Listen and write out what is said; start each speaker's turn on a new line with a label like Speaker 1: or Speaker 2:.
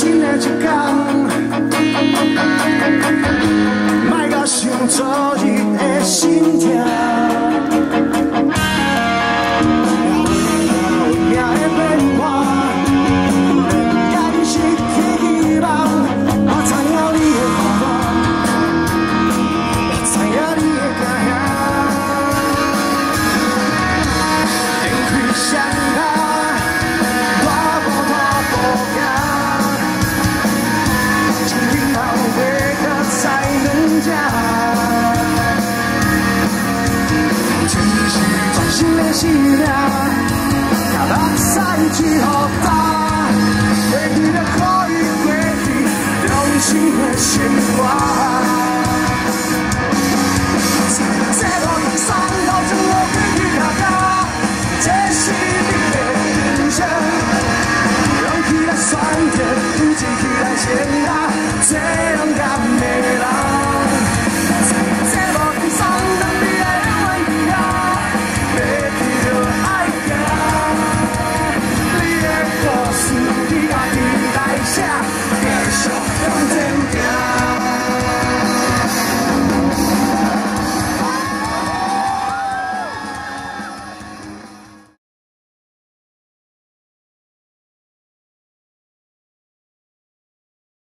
Speaker 1: 新的一天，卖阁想昨日的心痛。生命，卡袂使只予他。过去的可以过去，用心的牵挂。一路三路中路去去家家，这是你的人生。用起了酸甜，苦涩，来煎熬。